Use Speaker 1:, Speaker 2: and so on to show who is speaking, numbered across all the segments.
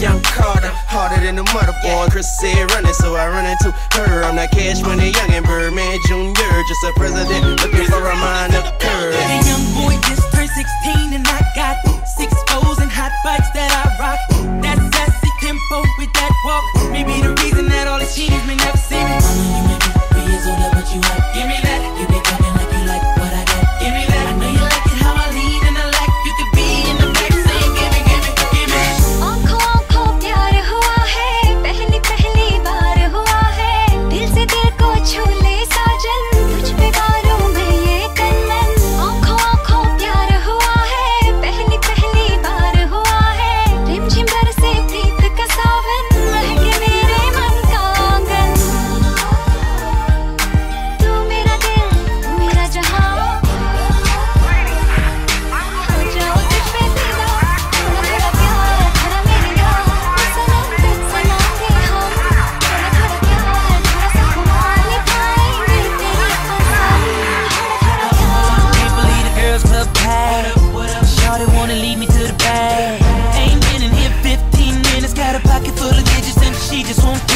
Speaker 1: young Carter, harder than the motherboard. Chris said running, so I run into her. I'm not cash money, young and Birdman Jr., just a president looking for a mind of curve.
Speaker 2: Hey, young boy just turned 16 and I got six foes and hot bikes that I rock. That sassy tempo with that walk. Maybe the reason that all the cheaters may never see me.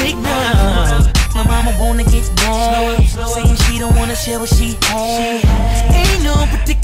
Speaker 2: big now. My mama wanna get down, saying she don't wanna share what she has. Ain't no particular